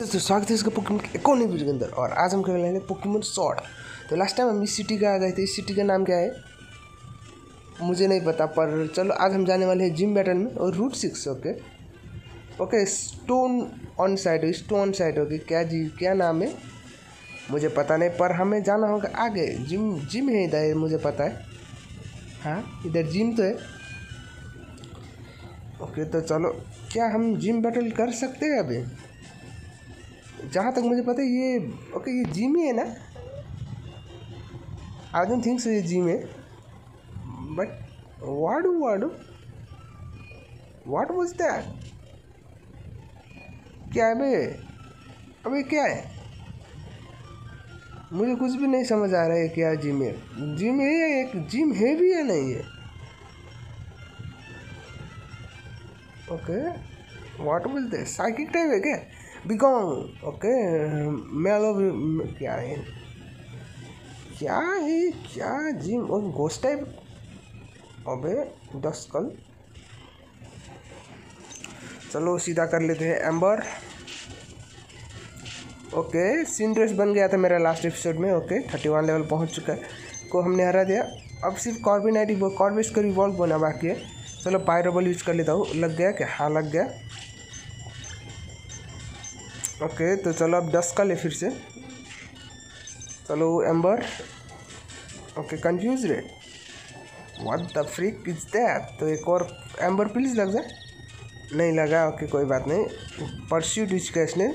तो स्वागत है इसका पोकेमोन एक और वीडियो के अंदर। और आज हम खेल रहे हैं पोकेमोन शॉर्ट तो लास्ट टाइम हम इस सिटी का आ गए थे, इस सिटी का नाम क्या है? मुझे नहीं पता, पर चलो, आज हम जाने वाले हैं जिम बैटल में, और route six okay okay stone on side stone side okay क्या जी, क्या नाम है? मुझे पता नहीं, पर हमें जाना होगा आगे। जिम जिम है इधर, मुझे पता है। हाँ इधर जिम तो है। ओके तो चलो, क्या हम जिम बैटल कर सकते हैं अभी? जहाँ तक मुझे पता है, ये ओके ये जिम ही है ना? आई डोंट थिंक सो ये जिम है। बट वाडू वाडू वाट वॉज़ दैट क्या है बे? अबे क्या है? मुझे कुछ भी नहीं समझ आ रहा है क्या जिम है। जिम है या एक जिम है भी या नहीं है? Okay what was that type है क्या? बिकॉन्ग ओके मेलो क्या है क्या है क्या जिम और घोस्ट टाइप अबे दस कल चलो, सीधा कर लेते हैं एम्बर ओके सिंड्रेस बन गया था मेरा लास्ट एपिसोड में ओके थर्टी वन लेवल पहुँच चुका है, को हमने हरा दिया। अब सिर्फ़ कॉर्बिनाइटी कॉर्बिस का रिवॉल्व बना बाकी है। चलो पायरोबल यूज़ कर लेता हूँ। लग गया क्या? हाँ लग गया। ओके तो चलो अब दस का ले फिर से। चलो ember okay confuse ray. What the frick is that तो एक और एम्बर प्लीज़ लग जाए नहीं लगा, ओके, कोई बात नहीं। परस्यूट इज़ कैश ने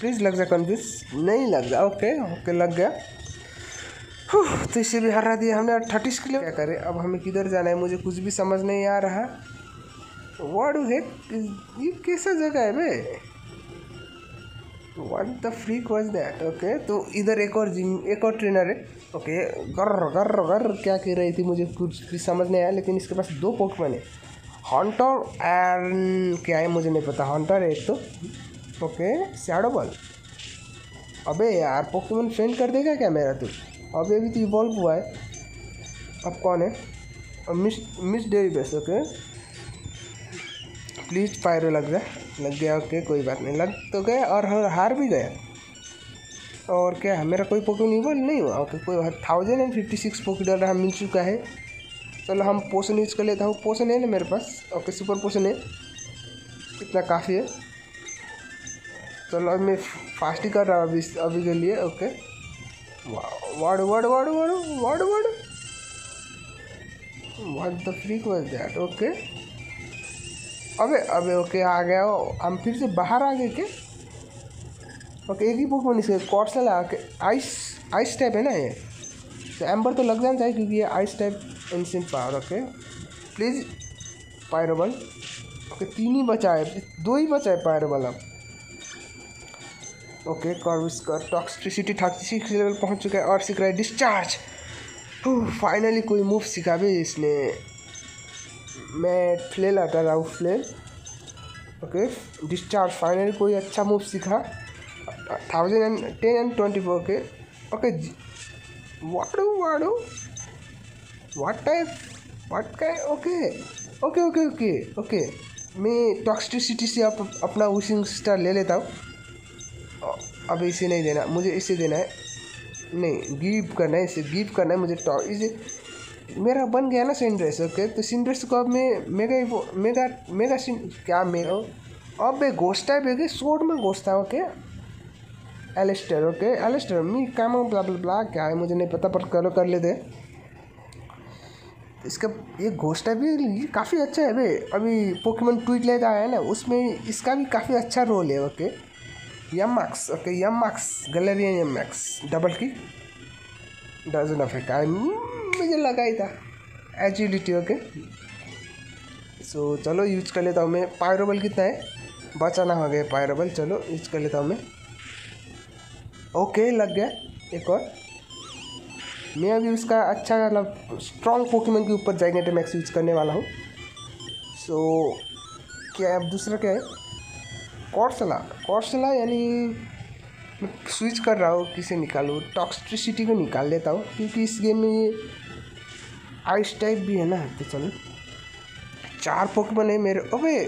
प्लीज़ लग जाए कंफ्यूज नहीं लग जा, ओके ओके, लग गया। तो इसे भी हरा दिया हमने। थर्टी किलो क्या करें? अब हमें किधर जाना है? मुझे कुछ भी समझ नहीं आ रहा। वाट ये कैसा जगह है बे? What the freak was that okay तो इधर एक और जिम, एक और ट्रेनर है। ओके गर्र गर्र गर्र, क्या कह रही थी मुझे? कुछ भी समझ नहीं आया, लेकिन इसके पास दो पोकेमोन है। हॉन्टर एंड क्या है मुझे नहीं पता। हॉन्टर है एक तो। ओके शैडो बॉल अबे यार पोकेमोन फेंट कर देगा क्या मेरा तू? अभी अभी तो इवॉल्व हुआ है। अब कौन है? Miss misdreavus okay please pyro लग जाए लग गया, ओके, कोई बात नहीं। लग तो गया और हम हार भी गया और क्या है मेरा कोई पोकेमोन इवॉल्व नहीं हुआ, ओके, कोई थाउज़ेंड एंड फिफ्टी सिक्स पोकेडर हम मिल चुका है। चलो, हम पोषण यूज़ कर लेता हूँ। पोषण है ना मेरे पास? ओके सुपर पोषण है। इतना काफ़ी है। चलो अब मैं फास्ट ही कर रहा हूँ अभी अभी के लिए, ओके। वाड़ वाड़ वाड़ वाड़ वाड़ वाड़ what the freak was that okay. अबे अबे ओके आ गया हो हम फिर से बाहर आ गए क्या? ओके एक ही बुक में इसके कॉर्सल आइस आइस टाइप है ना ये? तो एम्बर तो लग जाना चाहिए क्योंकि ये ice type instant power okay please pyro ball okay तीन ही बचा है, दो ही बचा है पायरोबल अब। ओके कॉर्विस का टॉक्सिसिटी थर्टी सिक्स लेवल पहुँच चुका है और सीख रहा है डिस्चार्ज फाइनली कोई मूव सीखा भी इसने। मैं फ्लेल आता रहा हूँ फ्लेल ओके डिस्चार्ज फाइनली कोई अच्छा मूव सीखा? Thousand and ten and twenty four के ओके वाडू वाडू। व्हाट टाइप व्हाट का okay okay okay okay okay मैं टॉक्सिसिटी से अप, अपना विशिंग स्टार ले लेता हूँ। अब इसे नहीं देना मुझे इसे देना है। नहीं गिव करना है इसे गिव करना है मुझे इसे मेरा बन गया ना सिंड्रेस ओके तो सिंड्रेस को अब मैं मेगा मेगा मेगा सिन क्या मेगा अब घोस्ट टाइप है शोर्ट में घोस्ट था ओके एलिस्टर ओके एलिस्टर मी काम ब्ला ब्ला ब्ला क्या है? मुझे नहीं पता, पर करो, कर लेते इसका ये टाइप भी काफ़ी अच्छा है, भाई। अभी पोकेमोन ट्वीट लेता है ना, उसमें इसका भी काफ़ी अच्छा रोल है ओके यम मैक्स ओके यम मैक्स गैलेरियन यम मैक्स डबल की डजन ऑफ़ इट आई मुझे लगा ही था। एजिलिटी ओके सो चलो यूज़ कर लेता हूँ मैं। पायरोबल कितना है? बचाना हो गया पायरोबल चलो यूज़ कर लेता हूँ मैं। ओके लग गया। एक और। मैं अभी उसका अच्छा मतलब स्ट्रॉन्ग पोकेमोन के ऊपर जाएँगे मैक्स यूज़ करने वाला हूँ। सो so, क्या अब दूसरा क्या है? कॉर्सला कॉर्सला यानी मैं स्विच कर रहा हूँ किसे निकालूँ? टॉक्सट्रिसिटी को निकाल लेता हूँ क्योंकि इस गेम में ये आइस टाइप भी है ना तो चलो। चार पोकेमोन है मेरे, okay.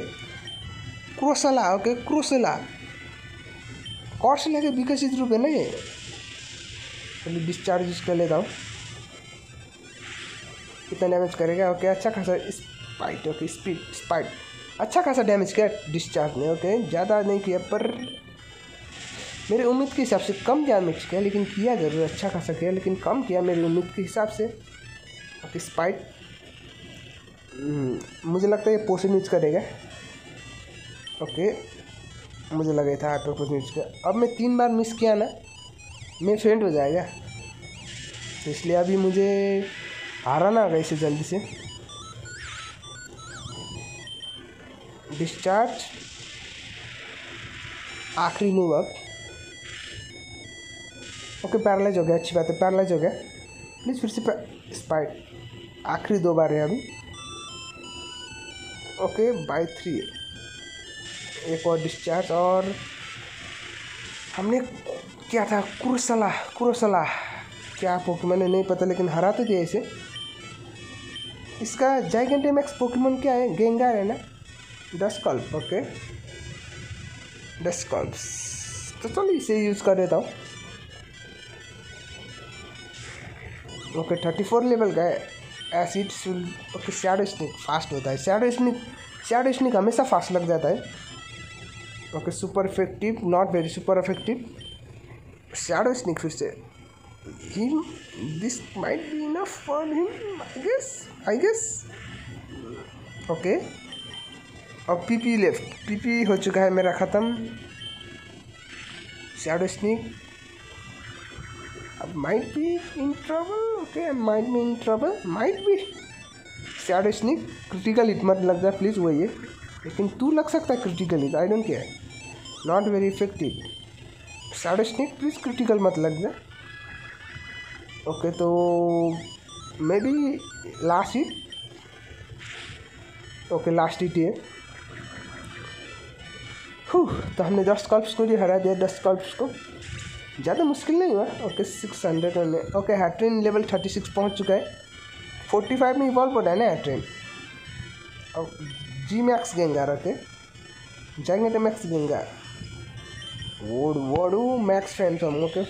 Corsola okay, Corsola. Kaur से लेके विकसित रूप है। ना ये चलिए डिस्चार्ज इसका लेता हूँ। कितना डैमेज करेगा, ओके अच्छा खासा स्पाइट ओके स्पीड स्पाइट अच्छा खासा डैमेज किया डिस्चार्ज ने, ओके, ज़्यादा नहीं किया, पर मेरे उम्मीद के हिसाब से कम डैमेज किया, लेकिन किया ज़रूर अच्छा खासा किया, लेकिन कम किया मेरी उम्मीद के हिसाब से। स्पाइट हम्म, मुझे लगता है ये पोषण यूज़ करेगा। ओके मुझे लगा था हाइपर पोषण यूज़ कर। अब मैं तीन बार मिस किया ना मैं फेंट हो जाएगा। तो इसलिए अभी मुझे हारा हाराना होगा इसे जल्दी से। डिस्चार्ज आखिरी मूव अब ओके पैरालाइज हो गया अच्छी बात है पैरालाइज हो गया। प्लीज़ फिर से स्पाइट आखिरी दो बार है अभी। Okay, by three. एक और डिस्चार्ज और हमने क्या था? कुरसला कुरसला। क्या पोकेमन है? नहीं पता, लेकिन हरा तो दिया इसे। इसका जाइगेंटेमैक्स पोकेमन क्या है? गेंगार है ना? डस्कल्प ओके। डस्कल्प तो चलो इसे यूज़ कर देता हूँ। ओके थर्टी फोर लेवल का है। Acid okay shadow sneak fast होता है। शैडो स्निक शैडो स्निक हमेशा फास्ट लग जाता है। Okay super effective not very super effective shadow sneak फिर से। Him, this might be enough for him, i guess i guess okay अब PP left PP हो चुका है मेरा ख़त्म। Shadow sneak might be in trouble okay might be in trouble might be shadow sneak critical hit मत लग जाए please वही है लेकिन तू लग सकता है critical hit I don't care not very effective shadow sneak please critical मत लग जाए ओके तो maybe last hit okay last hit है तो हमने दस कल्प्स को भी हरा दिया दस कल्प्स को. ज़्यादा मुश्किल नहीं हुआ। ओके सिक्स हंड्रेड में okay Hattrem level thirty six पहुँच चुका है। फोर्टी फाइव में इवॉल्व हो रहा है ना हैट्रेन और जी मैक्स गेंगार ओके तो मैक्स गेंगार वोड वोडू मैक्स फैंटम ओके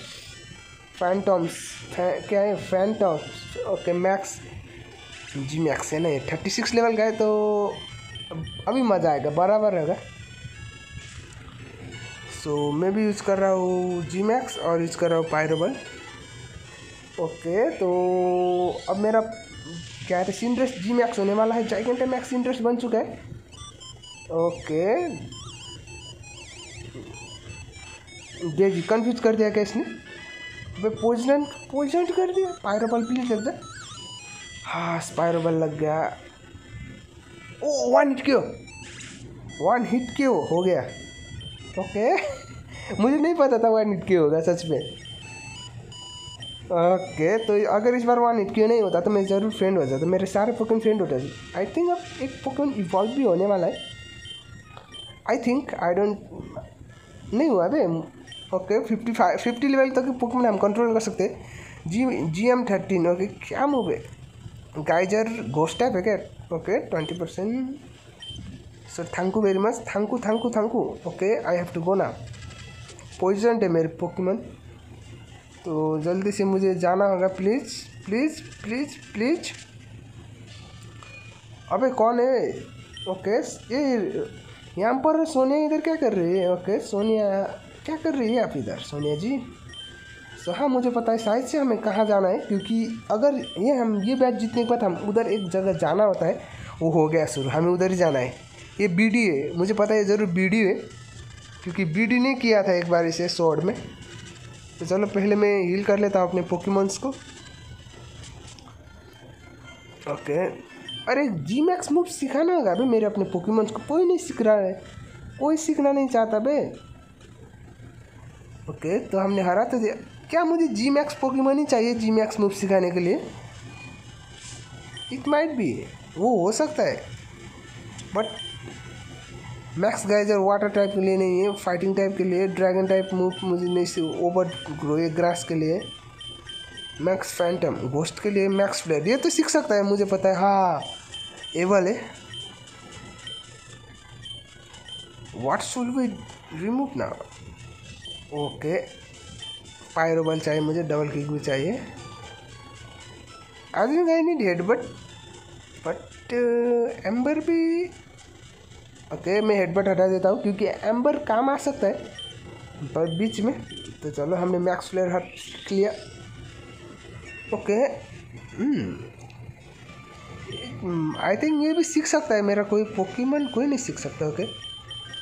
फैंटम्स क्या है? Phantoms okay max G max है ना थर्टी सिक्स लेवल का है तो अभी मज़ा आएगा, बराबर रहेगा सो मैं भी यूज़ कर रहा हूँ जी मैक्स और यूज़ कर रहा हूँ पायरोबल ओके तो अब मेरा क्या है इंटरेस्ट जी मैक्स होने वाला है। जाइकेंटा मैक्स इंटरेस्ट बन चुका है। ओके जी कन्फ्यूज़ कर दिया क्या इसने? वे पोजन पोजन कर दिया। पायरोबल प्लीज़ लग जाए हाँ स्पायरोबल लग गया। ओ वन हिट क्यों वन हिट क्यों हो गया। ओके। मुझे नहीं पता था वन हिट क्यों होगा, सच में। ओके तो अगर इस बार वन हिट क्यों नहीं होता तो मैं ज़रूर फ्रेंड हो जाता। मेरे सारे पोकेन फ्रेंड होते आई थिंक अब एक पोकेन इवॉल्व भी होने वाला है। आई थिंक आई डोंट नहीं हुआ अभी। Okay fifty five fifty level तक पोकेमन हम कंट्रोल कर सकते। G G M thirteen okay, क्या मूव है? गाइजर घोस्ट टाइप है क्या? Okay twenty percent so thank you very much thank you thank you thank you okay I have to go ना poison है मेरे पोकेमन तो जल्दी से मुझे जाना होगा प्लीज़ प्लीज़ प्लीज़ प्लीज़ अबे, कौन है? ओके ये, यहाँ पर सोनिया इधर क्या कर रही है? ओके सोनिया, क्या कर रही है आप इधर, सोनिया जी? सो हाँ मुझे पता है, शायद से हमें कहाँ जाना है, क्योंकि अगर ये हम, ये बैच जीतने के बाद हम उधर एक जगह जाना होता है, वो हो गया शुरू, हमें उधर ही जाना है। ये बी डी है, मुझे पता है ज़रूर बी डी है, क्योंकि बी डी ने किया था एक बार इसे शॉर्ट में। तो चलो पहले मैं हील कर लेता हूँ अपने पोकीमोन्स को। ओके अरे जी मैक्स मूव सिखाना होगा अभी मेरे अपने पोकीमोन्स को। कोई नहीं सीख रहा है। कोई सीखना नहीं चाहता बे। ओके तो हमने हरा तो दिया। क्या मुझे जी मैक्स पोकीमोन ही चाहिए जी मैक्स मूव सिखाने के लिए? इट माइट भी वो हो सकता है। But max geyser water type के लिए नहीं है फाइटिंग टाइप के लिए ड्रैगन टाइप मूव मुझे नहीं सी ओवर ग्रो ये ग्रास के लिए। मैक्स फैंटम घोस्ट के लिए मैक्स फ्लेयर ये तो सीख सकता है, मुझे पता है हाँ। एवल है व्हाट शुड वी रिमूव ना ओके पायरोबल चाहिए मुझे डबल किक भी चाहिए। I think I need headbutt but ember भी ओके, मैं हेडबट हटा देता हूँ क्योंकि एम्बर काम आ सकता है, पर बीच में तो चलो हमने मैक्स फ्लेयर हट लिया। ओके आई थिंक ये भी सीख सकता है मेरा कोई पोकीमन कोई नहीं सीख सकता, ओके।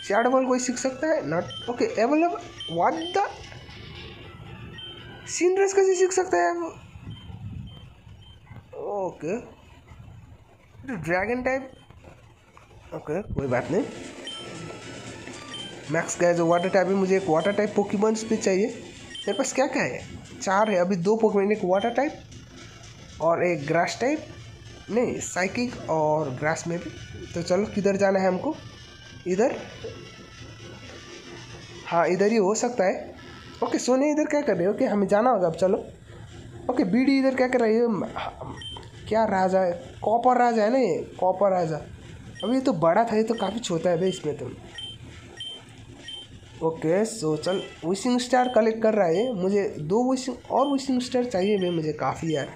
शैडो बॉल कोई सीख सकता है? Not okay available what the सीनरस कैसे सीख सकता है ओके। ड्रैगन टाइप ओके कोई बात नहीं। मैक्स गया जो वाटर टाइप है, मुझे एक वाटर टाइप पोकीमन भी चाहिए। मेरे पास क्या क्या है? चार है, अभी दो पोकेमोन एक वाटर टाइप और एक ग्रास टाइप नहीं साइकिक और ग्रास में भी। तो चलो, किधर जाना है हमको? इधर? हाँ इधर ही हो सकता है। ओके सोने, इधर क्या कर रहे हो? ओके हमें जाना होगा अब, चलो। ओके बीडी इधर क्या कर रही है? क्या राजा है? कॉपर राजा है ना ये? Copperajah. अभी ये तो बड़ा था, ये तो काफ़ी छोटा है भाई इसमें तो। ओके सो चल विशिंग स्टार कलेक्ट कर रहा है मुझे दो विशिंग और विशिंग स्टार चाहिए भाई मुझे काफ़ी यार।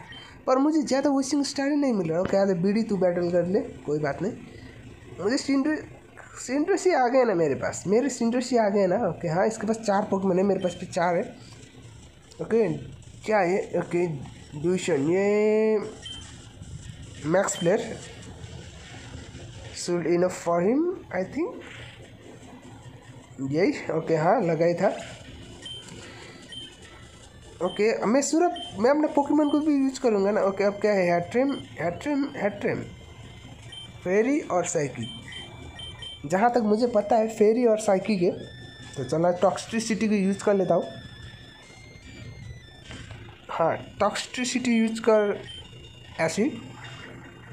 पर मुझे ज़्यादा विशिंग स्टार ही नहीं मिल रहा क्या है बीडी तू बैटल कर ले, कोई बात नहीं। मुझे सिंड्रे सिंड्रेसी आ गए ना मेरे पास, मेरे सिंड्रेसी आ गए ना ओके हाँ इसके पास चार पोक मैंने मेरे पास भी चार है। ओके क्या है ओके ड्यूशन ये max player should enough for him I think यही ओके हाँ लगा ही था। ओके मैं सूरभ, मैं अपने पोकेमोन को भी यूज़ करूँगा ना। ओके अब क्या है हैट्रेम हैट्रेम हैट्रेम फेरी और साइकिल जहाँ तक मुझे पता है फेरी और साइकिल के। तो चला टॉक्सट्रिसिटी को यूज़ कर लेता हूँ। हाँ टॉक्सट्रिसिटी यूज़ कर, ऐसी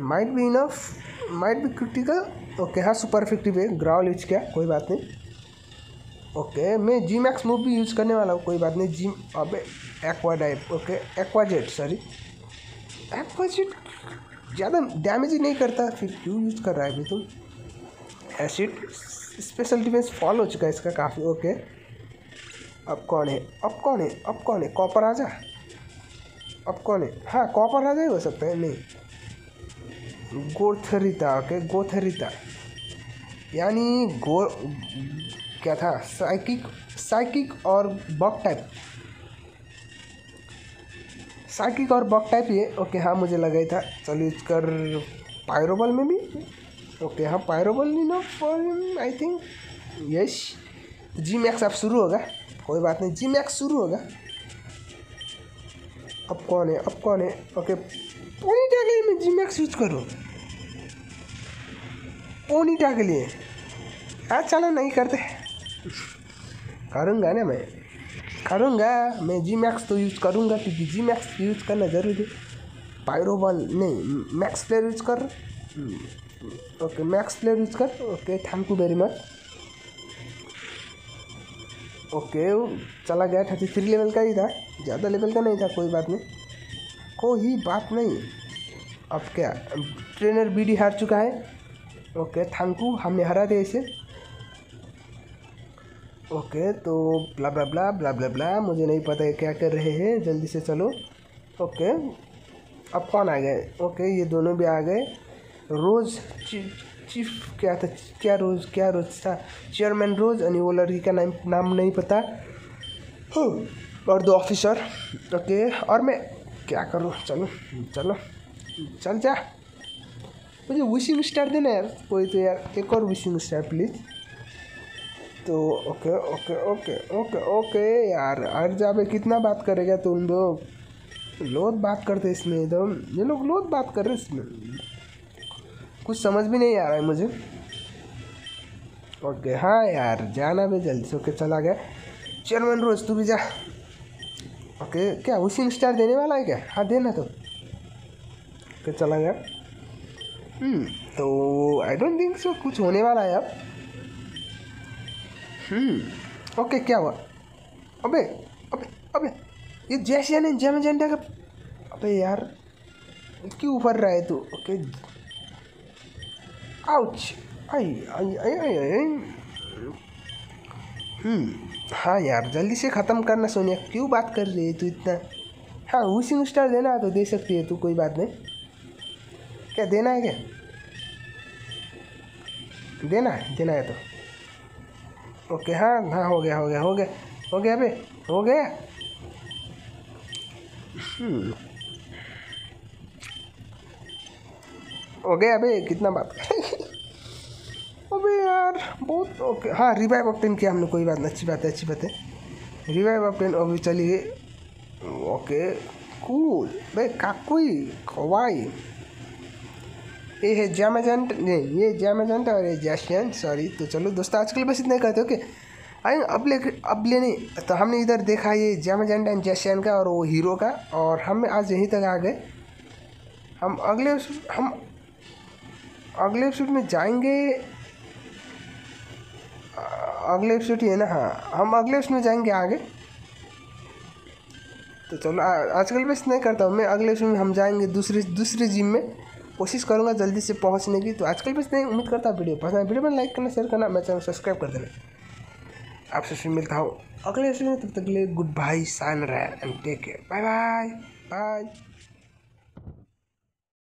might be enough might be critical okay हाँ सुपर इफ़ेक्टिव है ग्राउल यूज़ किया, कोई बात नहीं। ओके मैं जी मैक्स मूव भी यूज़ करने वाला हूँ, कोई बात नहीं जी अब aqua dip okay aqua jet sorry aqua jet ज़्यादा डैमेज ही नहीं करता, फिर क्यों यूज़ कर रहा है अभी तुम? एसिड स्पेशल डिफेंस फॉल हो चुका है इसका काफ़ी ओके अब कौन है, अब कौन है, अब कौन है कॉपर राजा अब कौन है? हाँ कॉपर राजा ही हो सकता है, नहीं। Gothorita okay Gothorita. यानी गो, क्या था? साइकिक साइकिक और बॉक टाइप साइकिक और बॉक टाइप ये ओके हाँ मुझे लगा ही था। चलो यूज़ कर पायरोबल में भी? ओके हाँ pyro ball no for I think yes G max अब शुरू होगा। कोई बात नहीं जी मैक्स शुरू होगा। अब कौन है? अब कौन है? ओके के लिए मैं जी मैक्स यूज़ करूँ। पोनीटा के लिए? यार चलो नहीं करते। करूँगा ना मैं। करूँगा। मैं जी मैक्स तो यूज़ करूँगा, क्योंकि जी मैक्स यूज़ करना ज़रूरी है। पायरोबल नहीं मैक्स प्लेयर यूज़ कर। ओके मैक्स प्लेयर यूज़ कर। Okay thank you very much okay चला गया थर्टी थ्री लेवल का ही था। ज़्यादा लेवल का नहीं था, कोई बात नहीं। कोई बात नहीं। अब क्या? ट्रेनर बी डी हार चुका है। ओके थैंक यू हमने हरा दिया इसे। ओके तो blah blah blah blah blah blah मुझे नहीं पता है क्या कर रहे हैं। जल्दी से चलो। ओके अब कौन आ गए? ओके ये दोनों भी आ गए। रोज़ चीफ क्या था? क्या रोज़ क्या रोज़ था? चेयरमैन रोज़ और वो लड़की का नाम नाम नहीं पता। और दो ऑफिसर ओके और मैं क्या करूँ? चलो चलो, चल जा। मुझे विशिंग स्टार देना यार कोई तो यार एक और विशिंग स्टार प्लीज़ तो okay okay okay okay okay यार हर जा कितना बात करेगा तुम लोग लोग बात करते इसमें एकदम ये लोग लोग बात कर रहे इसमें कुछ समझ भी नहीं आ रहा है मुझे। ओके हाँ यार, जाना भी जल्दी से ओके चला गया। चेयरमैन रोज तू भी जा। ओके क्या उसी स्टार देने वाला है क्या? हाँ देना तो। ओके चला गया। तो आई डोंट थिंक सो कुछ होने वाला है अब। हम्म ओके क्या हुआ? अबे अबे अबे, ये जैसे ने जैम झंडा का अबे यार, क्यों ऊपर रहा है तू? ओके आउच आई आई आई आई आई हम्म हाँ यार, जल्दी से ख़त्म करना सोनिया, क्यों बात कर रही है तू इतना? हाँ विशिंग स्टार देना तो दे सकती है तू, कोई बात नहीं। क्या, देना है क्या? देना है देना है तो। ओके हाँ हाँ हो गया हो गया हो गया हो गया अबे हो गया। हम्म। हो गया अबे कितना बात अबे यार, बहुत, ओके हाँ रिवाइव ऑप्टेन किया हमने, कोई बात नहीं, अच्छी बात है, अच्छी बात है। रिवाइव ऑप्टेन अभी चलिए। ओके कूल भाई काकुई, कवाई। ये है जैमेजेंट नहीं, ये जैमेजेंट और ये जैशियन सॉरी तो चलो दोस्तों, आजकल बस इतना कहते ओके आए, अब ले, अब लेने तो हमने इधर देखा ये जैमेजेंट एंड जैशियन का और वो हीरो का, और हम आज यहीं तक आ गए। हम अगले हम अगले एपिसोड में जाएँगे, अगले एपिसोड ये ना हाँ हम अगले एपिसोड में जाएँगे आगे। तो चलो आजकल बस नहीं करता हूँ मैं, अगले एपिसोड में हम जाएँगे दूसरे दूसरे जिम में। कोशिश करूँगा जल्दी से पहुँचने की। तो आजकल बस नहीं उम्मीद करता वीडियो पसंद वीडियो में लाइक करना शेयर करना, मैं चैनल सब्सक्राइब कर देना। आपसे फिर मिलता हूँ अगले तब तक के लिए गुड बाय साइन रहा and take care bye bye bye